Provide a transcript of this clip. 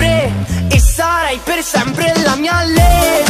sempre E sarai per sempre la mia legge